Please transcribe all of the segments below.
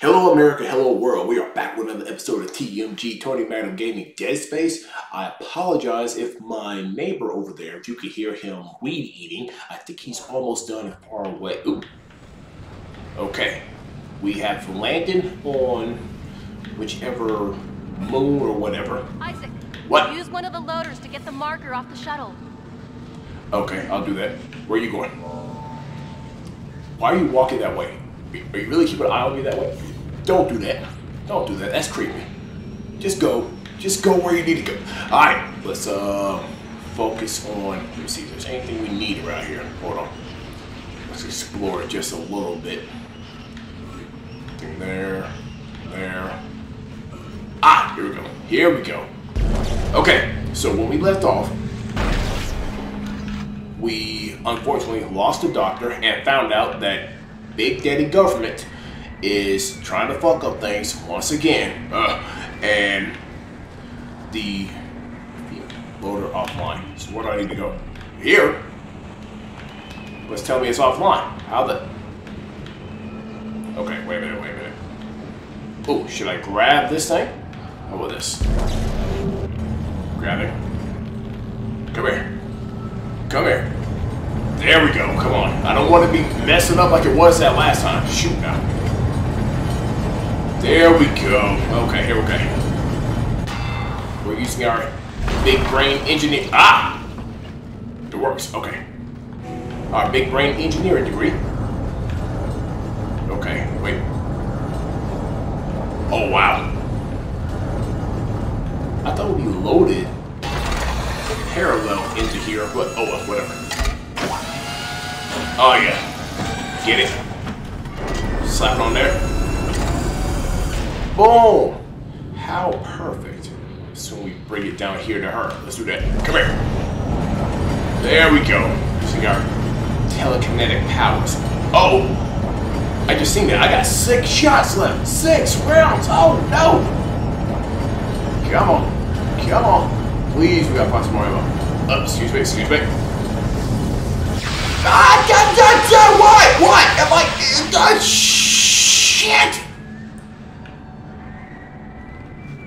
Hello America, hello world. We are back with another episode of TMG Tony Magnum Gaming Dead Space. I apologize if my neighbor over there, if you could hear him weed eating, I think he's almost done far away. Ooh. Okay. We have landed on whichever moon or whatever. Isaac, What? use one of the loaders to get the marker off the shuttle. Okay, I'll do that. Where are you going? Why are you walking that way? Are you really keeping an eye on me that way? Don't do that. Don't do that. That's creepy. Just go. Just go where you need to go. Alright, let's uh focus on let me see if there's anything we need around here. Hold on. Let's explore it just a little bit. There, there. Ah, here we go. Here we go. Okay, so when we left off, we unfortunately lost a doctor and found out that Big Daddy government is trying to fuck up things once again. Uh, and the loader offline. So where do I need to go? Here? Let's tell me it's offline. How the... Okay, wait a minute, wait a minute. Oh, should I grab this thing? How about this? Grab it. Come here. Come here. There we go. Come on. I don't want to be messing up like it was that last time. Shoot now. There we go. Okay, here we go. We're using our big brain engineer. Ah! It works. Okay. Our big brain engineering degree. Okay, wait. Oh, wow. I thought we loaded parallel into here, but oh well, whatever. Oh yeah. Get it. Slap it on there. Boom! How perfect. So we bring it down here to her. Let's do that. Come here. There we go. Using our telekinetic powers. Oh! I just seen that. I got six shots left. Six rounds. Oh no! Come on. Come on. Please, we gotta find some more ammo. Oh, excuse me, excuse me. Ah, what? What? Am I... Uh, shit!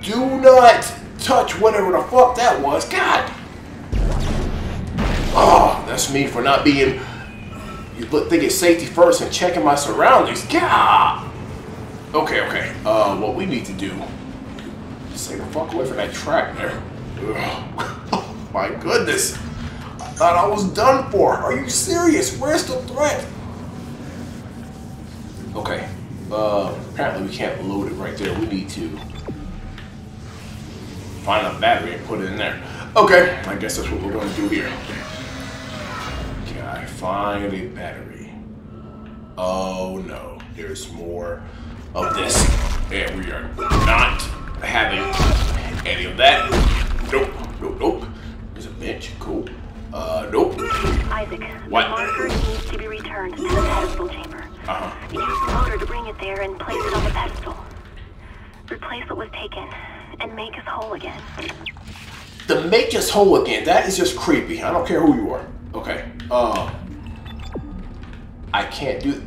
Do not touch whatever the fuck that was. God! Oh, that's me for not being... You thinking safety first and checking my surroundings. God! Okay, okay. Uh, what we need to do... Stay the fuck away from that track there. Ugh. Oh, my goodness. Thought I was done for. Are you serious? Where's the threat? Okay. Uh, apparently we can't load it right there. We need to find a battery and put it in there. Okay, I guess that's what we're going to do here. Can I find a battery? Oh no, there's more of this. And we are not having any of that. Nope. Isaac, What? the marker needs to be returned to the pedestal chamber. Uh-huh. Use the loader to bring it there and place it on the pedestal. Replace what was taken and make us whole again. The make us whole again. That is just creepy. I don't care who you are. Okay. Uh, I can't do.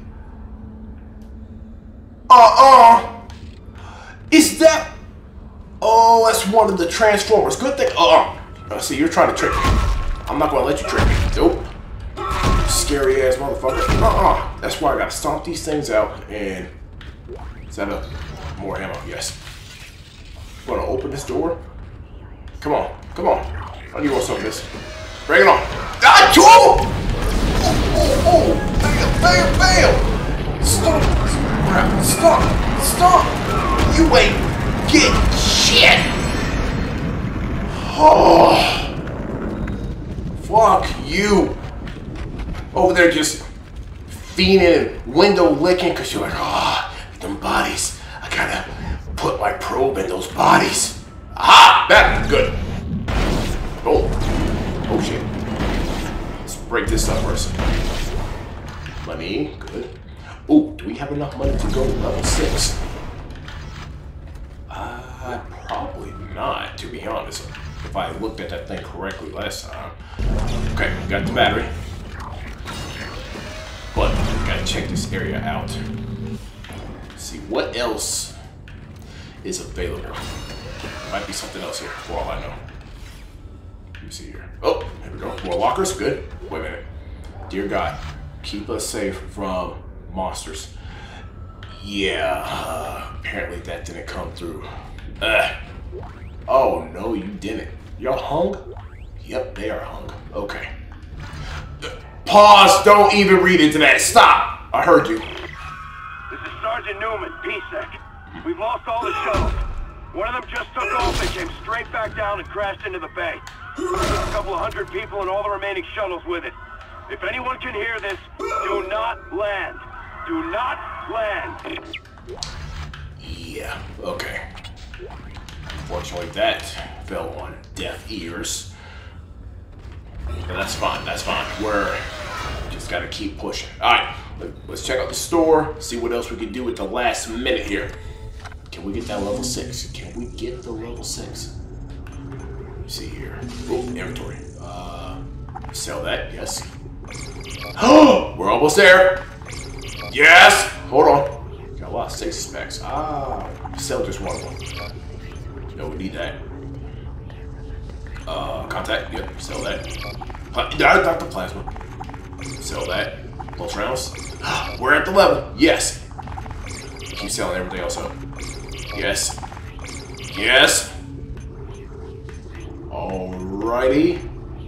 Uh uh. Is that? Oh, that's one of the Transformers. Good thing. Uh. uh see, you're trying to trick me. I'm not gonna let you trick me. Scary ass motherfucker. Uh uh. That's why I gotta stomp these things out and. set up more ammo? Yes. Wanna open this door? Come on, come on. I need want some of this. Bring it on. Ah, oh! Fiending and window licking because you're like, ah, See what else is available? Might be something else here, for all I know. Let me see here. Oh, here we go. More lockers, good. Wait a minute. Dear God, keep us safe from monsters. Yeah, uh, apparently that didn't come through. Uh, oh, no, you didn't. Y'all hung? Yep, they are hung. Okay. Pause! Don't even read into that. Stop! I heard you. Newman, PSEC. We've lost all the shuttles. One of them just took off and came straight back down and crashed into the bay. A couple of hundred people and all the remaining shuttles with it. If anyone can hear this, do not land. Do not land. Yeah, okay. Unfortunately, that fell on deaf ears. But that's fine, that's fine. We're just gotta keep pushing. Alright, let's check out the store, see what else we can do at the last minute here. Can we get that level 6? Can we get the level 6? Let's see here. Oh, inventory. Uh, sell that, yes. Oh, we're almost there. Yes! Hold on. Got a lot of safety specs. Ah, sell just one of them. No, we need that. Uh, contact. Yep, sell that. Pla no, not the plasma. Sell that. Close rounds. We're at the level. Yes. Keep selling everything else up. Yes. Yes. Alrighty.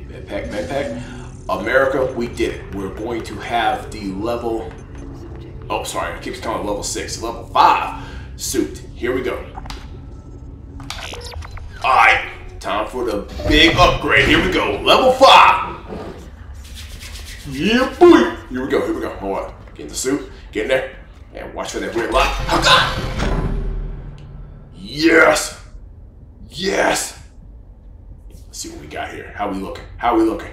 Medpack, medpack. America, we did it. We're going to have the level. Oh, sorry. I keep calling level 6. Level 5 suit. Here we go. Alright. Time for the big upgrade. Here we go. Level 5. Yeah, boy. Here we go. Here we go. Hold on. Get in the suit. Get in there. And watch for that weird lock. Oh, God. Yes. Yes. Let's see what we got here. How we looking? How we looking?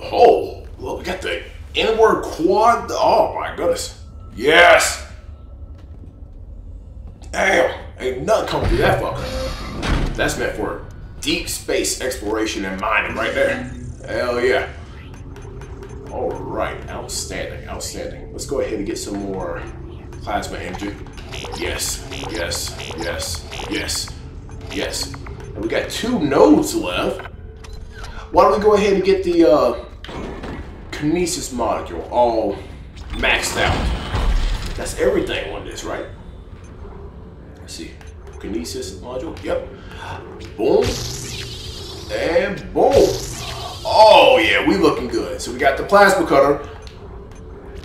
Oh, look, we got the inward quad. Oh my goodness. Yes. Damn, ain't nothing coming through that fucker. That's meant for deep space exploration and mining right there. Hell yeah. All right, outstanding, outstanding. Let's go ahead and get some more plasma energy. Yes, yes, yes, yes, yes. And we got two nodes left. Why don't we go ahead and get the uh, Kinesis module all maxed out? That's everything on this, right? Let's see. Kinesis module. Yep. Boom. And boom. Oh, yeah, we looking good. So we got the plasma cutter.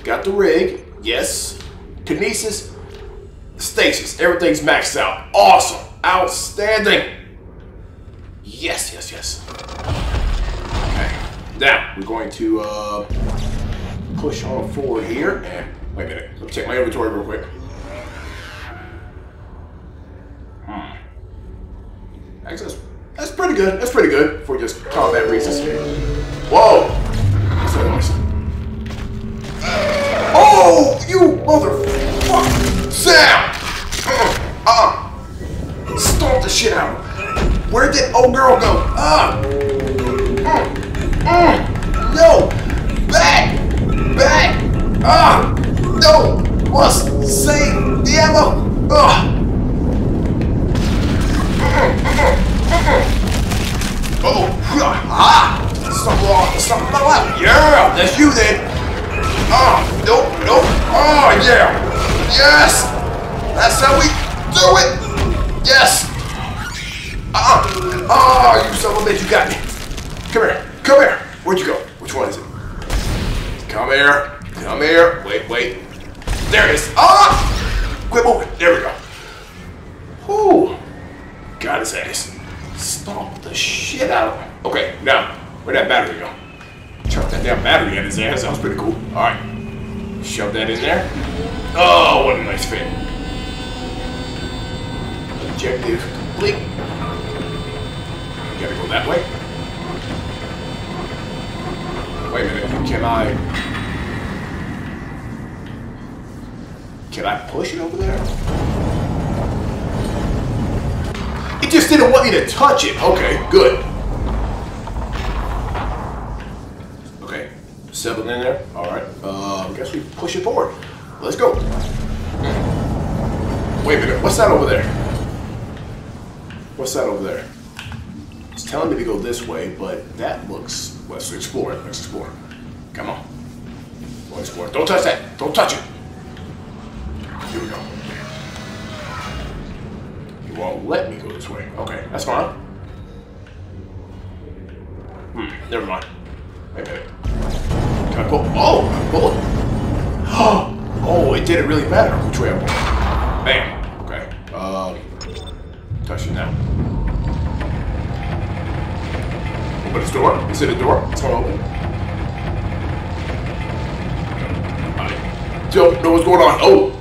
Got the rig. Yes. Kinesis. Stasis. Everything's maxed out. Awesome. Outstanding. Yes, yes, yes. Okay. Now, we're going to uh, push on forward here. And, wait a minute. Let me check my inventory real quick. Actually, that's, pretty good. That's pretty good for just combat reasons. Whoa! Oh, you motherfucker! Sam! Uh, uh, stomp the shit out. Where did old girl go? Ah! Mm, mm, no! Back! Back! Ah! No! Must save the ammo! Ah! Oh, ah! Something wrong, something. Yeah, that's you then. Ah, nope, nope. Oh, yeah. Yes! That's how we do it! Yes! Uh-uh. Oh, you son of a bitch, you got me. Come here. Come here. Where'd you go? Which one is it? Come here. Come here. Wait, wait. There it is. Ah! Quit moving. There we go. Whew. Got his ass. Stomp the shit out of him. Okay, now, where'd that battery go? Chuck that damn battery in his ass. That was pretty cool. Alright. Shove that in there. Oh, what a nice fit. Objective complete. Gotta go that way. Wait a minute. Can I... Can I push it over there? It just didn't want me to touch it. Okay, good. Settled in there. All right. Uh, I guess we push it forward. Let's go. Wait a minute. What's that over there? What's that over there? It's telling me to go this way, but that looks. Let's explore it. Let's explore. Come on. Let's explore. Don't touch that. Don't touch it. Here we go. You won't let me go this way. Okay, that's fine. Hmm, never mind. Oh, it. Oh, it didn't really matter which way I pulled. Bam. Okay. Um, touch it now. Open this door. Is it a door? It's gonna open. I don't know what's going on. Oh.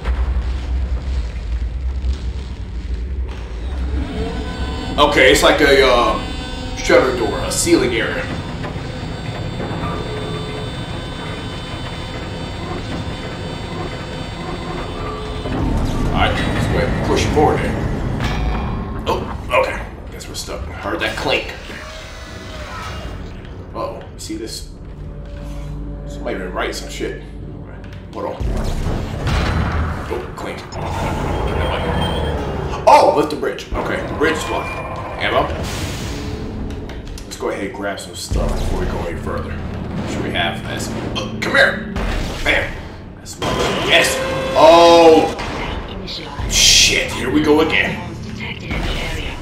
Okay, it's like a uh, shutter door, a ceiling area. Forward here. Oh, okay. Guess we're stuck. Heard that clink. Oh, see this? Somebody been writing some shit. Hold on. Oh, clink. Oh, lift the bridge. Okay, the bridge is. Ammo. Let's go ahead and grab some stuff before we go any further. Should we have this? Oh, come here. Bam. Yes. Oh! Here we go again. Bombs detected in the area.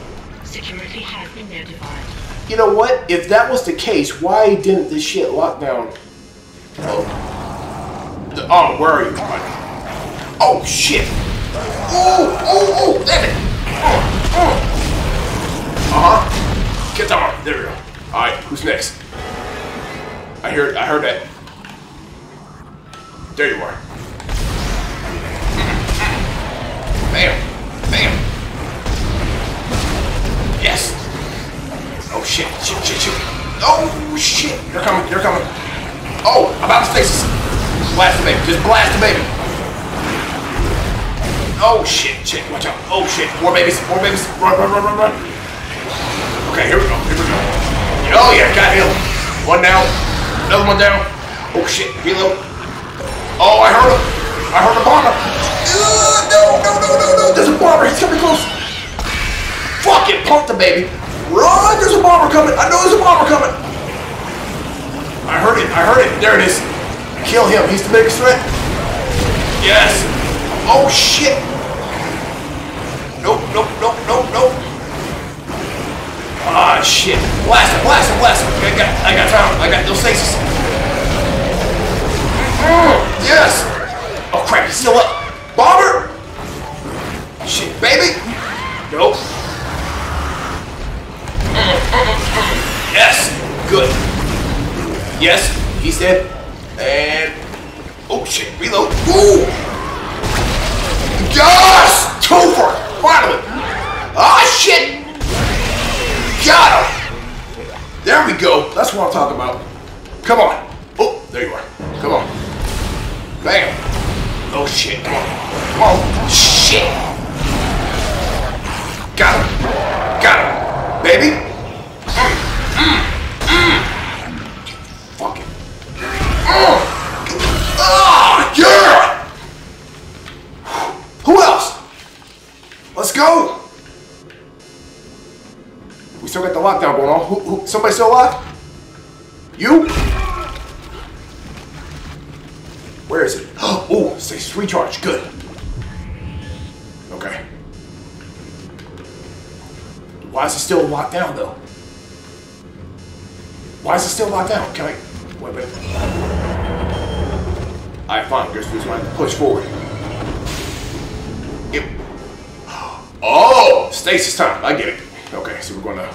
Security has been notified. You know what? If that was the case, why didn't this shit lock down? Oh, the, oh where are you? buddy? Oh shit! Oh, oh, oh! Damn it! Uh huh. Get down. There we go. All right, who's next? I heard. I heard that. There you are. Bam! Bam! Yes! Oh shit, shit, shit, shit. Oh shit! They're coming, they're coming. Oh, about to stasis. Blast the baby, just blast the baby. Oh shit, shit, watch out. Oh shit, more babies, more babies. Run, run, run, run, run. Okay, here we go, here we go. Oh yeah, got him. One down, another one down. Oh shit, reload. Oh, I heard him. I heard a bomber. A bomber. He's coming close. Fuck it, pump the baby. Run! There's a bomber coming. I know there's a bomber coming. I heard it. I heard it. There it is. Kill him. He's the biggest threat. Yes. Oh shit. Nope, nope, nope, nope, nope. Ah shit. Blast him, blast him, blast him. I got, I got time. I got no stasis. Mm, yes. Oh crap, he's still up. Baby. Nope. Yes! Good. Yes, he's dead. And oh shit, reload. Ooh! Yes! Twofer! Finally! Ah shit! Got him! There we go. That's what I'm talking about. Why is it still locked down? Can I wait minute? Alright, fine. Guess we just to push forward. It, oh, stasis time. I get it. Okay, so we're gonna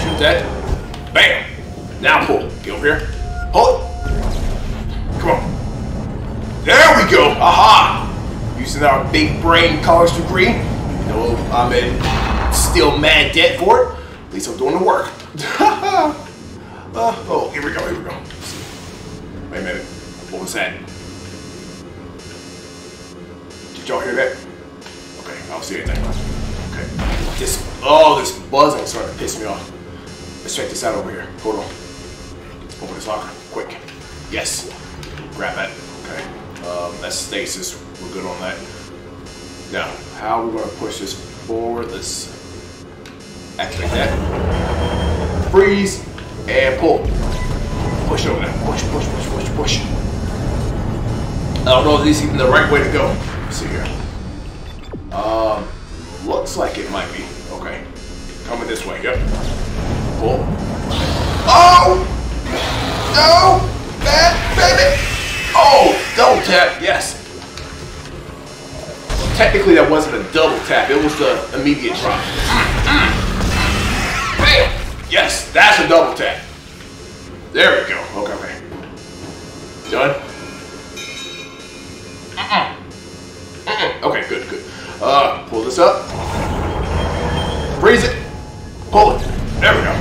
shoot that. Bam. Now pull. Get over here. Pull it. Come on. There we go. Aha. Using our big brain college degree. You know, I'm in still mad debt for it. At least I'm doing the work. uh, oh, here we go, here we go. Wait a minute. What was that? Did y'all hear that? Okay, I don't see anything. Okay. This, oh, this buzzing starting to piss me off. Let's check this out over here. Hold on. Open this locker, quick. Yes. Grab that. Okay. Um, that's stasis. We're good on that. Now, how are we going to push this forward? Let's activate that. Freeze and pull. Push over there. Push, push, push, push, push. I don't know if this is even the right way to go. Let's see here. Um, looks like it might be. Okay. Coming this way. Yep. Pull. Oh! No! Bad baby! Oh! Double tap. Yes. Technically, that wasn't a double tap. It was the immediate drop. Yes, that's a double tap. There we go. Okay, okay. Done? Mm-mm. Mm-mm. Okay, good, good. Uh, pull this up. Freeze it. Pull it. There we go.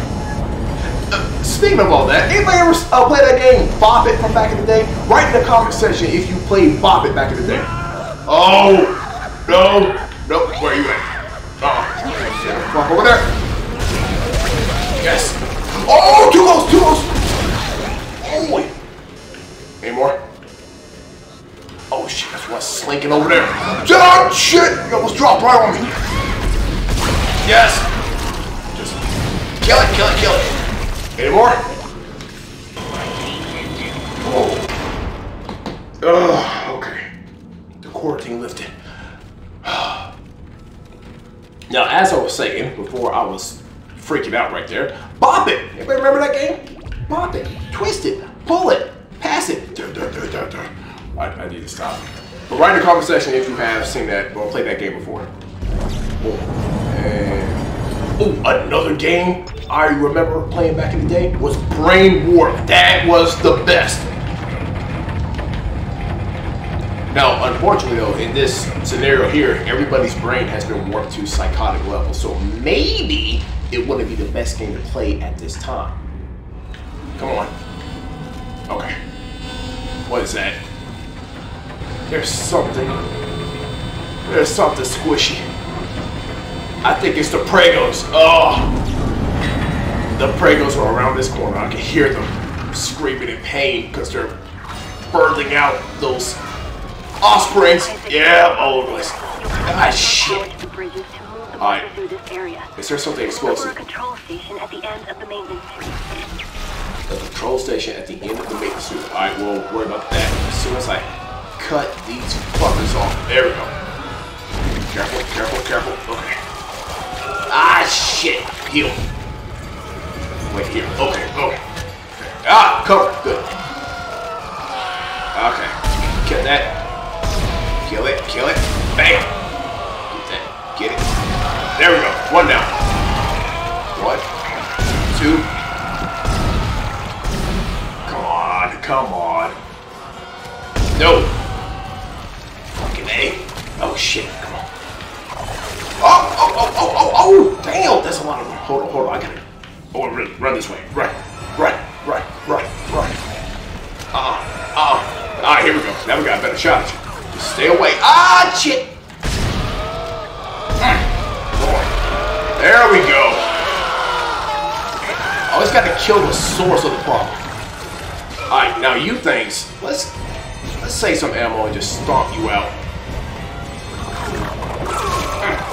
Uh, speaking of all that, anybody ever uh, play that game Bop It from back in the day? Write in the comment section if you played Bop It back in the day. Oh, no, no, where are you at? Uh-uh. Fuck over there. Oh, too close, too close. Holy. Any more? Oh shit, that's what's slinking over there. Oh shit! You almost dropped right on me. Yes. Just kill it, kill it, kill it. Any more? Oh. Ugh, okay. The quarantine lifted. Now, as I was saying before, I was freaking out right there. Bop it! Anybody remember that game? Bop it, twist it, pull it, pass it. Duh, duh, duh. I, I need to stop. But write in the comment section if you have seen that or played that game before. Oh, oh, another game I remember playing back in the day was Brain Warp. That was the best. Now, unfortunately though, in this scenario here, everybody's brain has been warped to psychotic levels. So maybe it wouldn't be the best game to play at this time. Come on. Okay. What is that? There's something. There's something squishy. I think it's the Pregos. Oh! The Pregos are around this corner. I can hear them screaming in pain because they're birthing out those offsprings. Yeah, all over this. Ah, shit. The bridges to move the Alright. monster through this area. Is there something for a control station at the end of the maintenance tube. The control station at the end of the maintenance suit. Alright, we'll worry about that as soon as I cut these fuckers off. There we go. Careful, careful, careful. Okay. Ah, shit. Heal. Wait here. Okay, okay. Ah, cover. Good. Okay. Kill that. Kill it, kill it. Bam. Get that. Get it. There we go. One down. One. Two. Come on, come on. No. Fucking A. Oh shit, come on. Oh, oh, oh, oh, oh, oh, damn, that's a lot of them. Hold on, hold on, I gotta. Oh, run, run this way. Right, right, right, right, right. Uh-uh, uh-uh. Alright, here we go. Now we got a better shot at you. Just stay away. Ah, shit. There we go. Always gotta kill the source of the problem. Alright, now you things, let's let's save some ammo and just stomp you out.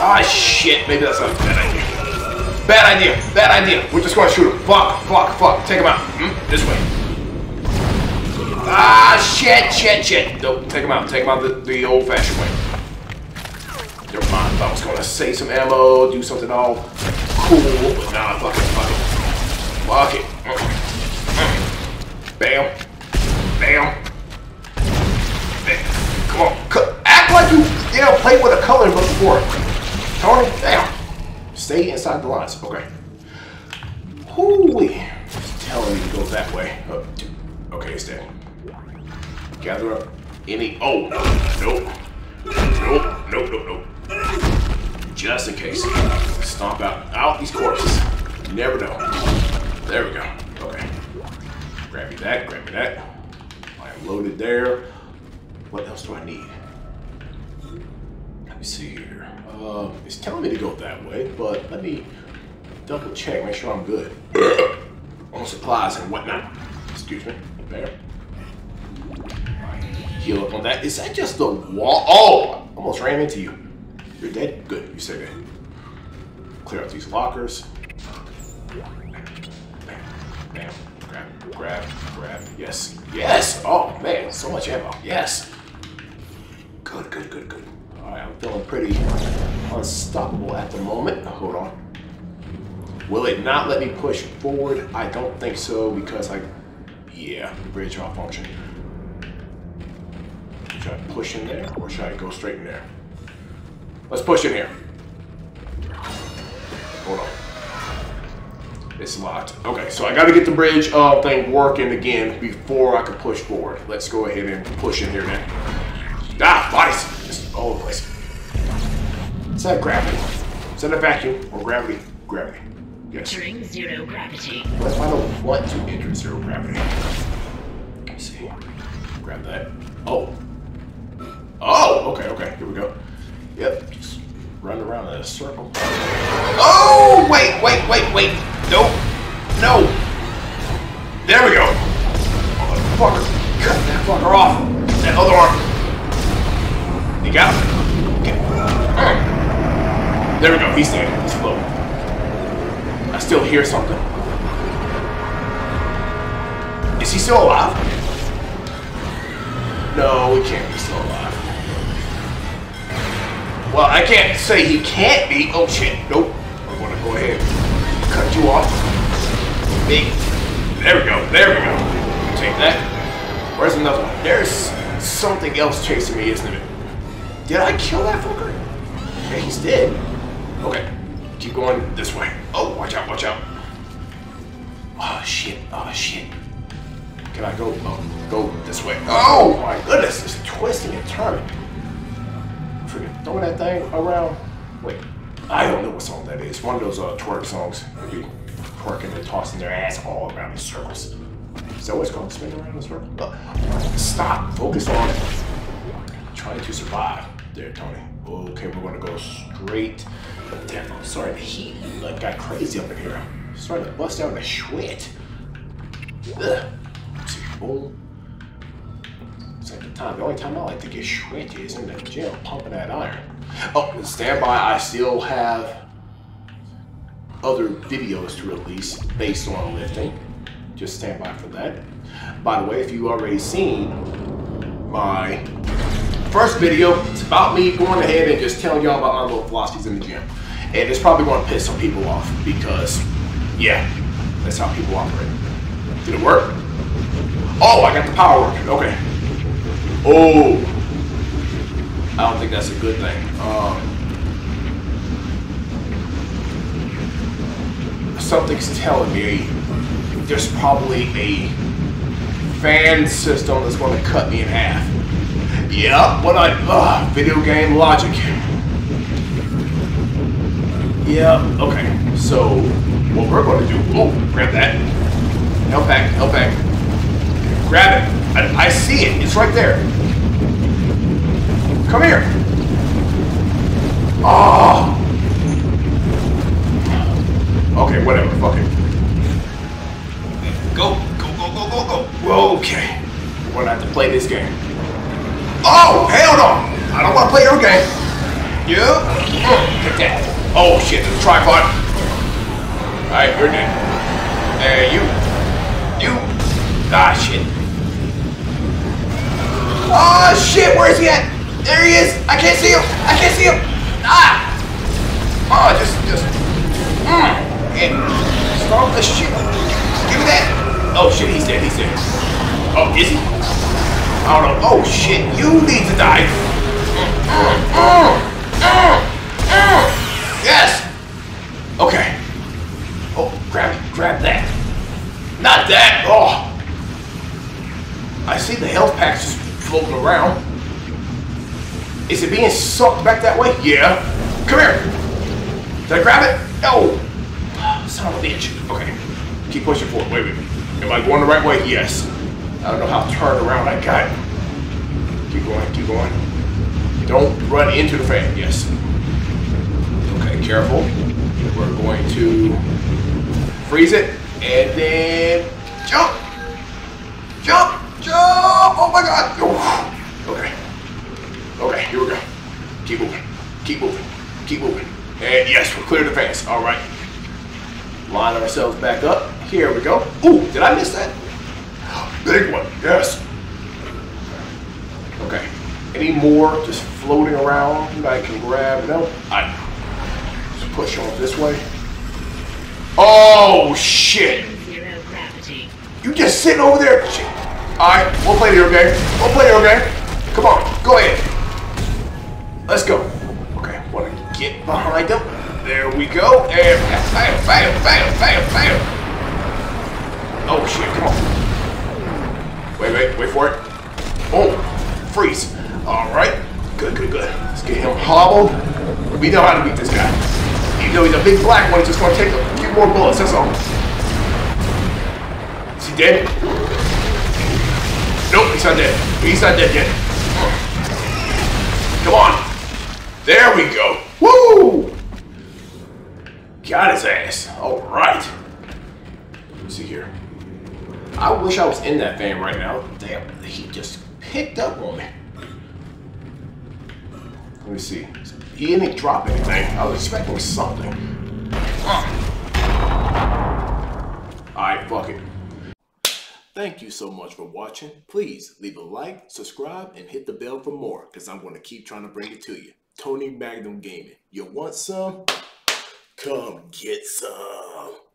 Ah shit, maybe that's not a bad idea. Bad idea, bad idea. We're just gonna shoot him. Fuck, fuck, fuck. Take him out. Hmm? This way. Ah shit, shit, shit. Nope, take him out. Take him out the, the old fashioned way. Never mind. I was gonna save some ammo, do something all cool, but nah, fuck it, fuck it. Fuck it. Bam. Bam. Bam. Come on. Co- Act like you, you know, played with a color before. Tony, damn. Stay inside the lines. Okay. Holy. It's telling me to go that way. Oh, okay, dead. Gather up any. Oh, nope. Nope, nope, nope, nope. Just in case. Stomp out, out these corpses. You never know. There we go. Okay. Grab me that, grab me that. I am loaded there. What else do I need? Let me see here. Um, it's telling me to go that way, but let me double check, make sure I'm good. On supplies and whatnot. Excuse me. There. Heal up on that. Is that just the wall? Oh! Almost ran into you. You're dead? Good. You stay dead. Clear out these lockers. Bam. Bam. Grab. Grab. Grab. Yes. Yes! Oh, man. So much ammo. Yes. Good, good, good, good. Alright, I'm feeling pretty unstoppable at the moment. Hold on. Will it not let me push forward? I don't think so because I... Yeah, bridge malfunction. Should I push in there or should I go straight in there? Let's push in here. Hold on. It's locked. Okay, so I gotta get the bridge uh, thing working again before I can push forward. Let's go ahead and push in here now. Ah, bodies! Just all over the place. Is that gravity? Is that a vacuum or gravity? Gravity. Yes. Entering zero gravity. Let's find out what to enter zero gravity. Let's see. Grab that. Oh. Oh, okay, okay. Here we go. Yep. Run around in a circle. Oh, wait, wait, wait, wait. Nope. No. There we go. Motherfucker. Cut that fucker off. That other arm. You got him? There we go. He's dead. He's floating. I still hear something. Is he still alive? No, he can't be still alive. Well, I can't say he can't be. Oh shit, nope. I'm gonna go ahead cut you off. There we go, there we go. Take that. Where's another one? There's something else chasing me, isn't it? Did I kill that fucker? Yeah, he's dead. Okay, keep going this way. Oh, watch out, watch out. Oh shit, oh shit. Can I go? Oh, go this way. Oh my goodness, it's twisting and turning. Throwing that thing around. Wait, I don't know what song that is. One of those uh, twerk songs. Maybe twerking and tossing their ass all around in circles. Is that what it's called? Spinning around in circles? Stop. Focus on trying to survive. There, Tony. Okay, we're gonna go straight. Damn, I'm sorry, the heat like got crazy up in here. I'm starting to bust out in a sweat. Ugh. Let's see, boom. Second time. The only time I like to get sweaty is in the gym pumping that iron. Oh, stand by. I still have other videos to release based on lifting. Just stand by for that. By the way, if you already seen my first video, it's about me going ahead and just telling y'all about my little philosophies in the gym. And it's probably going to piss some people off because, yeah, that's how people operate. Did it work? Oh, I got the power working. Okay. Oh. I don't think that's a good thing. Um, something's telling me there's probably a fan system that's going to cut me in half. Yep, what I uh, video game logic. Yeah, okay. So what we're going to do? Oh, grab that. Help back, help back. Grab it. I, I see it. It's right there. Come here. Oh. Okay, whatever. Fuck it. Go, go, go, go, go, go. Whoa, okay. We're gonna have to play this game. Oh, hell no! I don't want to play your game. You? Take that. Oh shit, there's a tripod. Alright, you're dead. Hey, you. You. Ah, shit. Oh shit, where is he at? There he is. I can't see him. I can't see him. Ah. Oh, just, just. Mm. And start the shit. Give me that. Oh shit, he's dead. He's dead. Oh, is he? I don't know. Oh shit, you need to die. Yes. Okay. Oh, grab, grab that. Not that. Oh. I see the health packs just floating around. Is it being sucked back that way? Yeah. Come here. Did I grab it? No. Ah, son of a bitch. Okay. Keep pushing forward. Wait, wait. Am I going the right way? Yes. I don't know how to turned around I got. Keep going, keep going. Don't run into the fan. Yes. Okay, careful. We're going to freeze it and then jump. Jump. Jump. Oh my god. Keep moving. Keep moving. Keep moving. And yes, we're clear the fence. All right. Line ourselves back up. Here we go. Ooh, did I miss that? Big one. Yes. Okay. Any more just floating around that I can grab? No. I just push on this way. Oh shit! Zero gravity. You just sitting over there. All right, we'll play the game. We'll play the game. Come on, go ahead. Let's go. Okay, want to get behind them. There we go. And bam, bam, bam, bam, bam. Oh shit! Come on. Wait, wait, wait for it. Oh, freeze. All right. Good, good, good. Let's get him hobbled. We know how to beat this guy. Even though he's a big black one, he's just gonna take a few more bullets. That's all. Is he dead? Nope, he's not dead. He's not dead yet. Hmm. Come on. There we go. Woo! Got his ass. All right. Let's see here. I wish I was in that van right now. Damn, he just picked up on me. Let me see. He didn't drop anything. I was expecting something. Alright, fuck it. Thank you so much for watching. Please leave a like, subscribe, and hit the bell for more, because I'm going to keep trying to bring it to you. Tony Magnum Gaming. You want some? Come get some.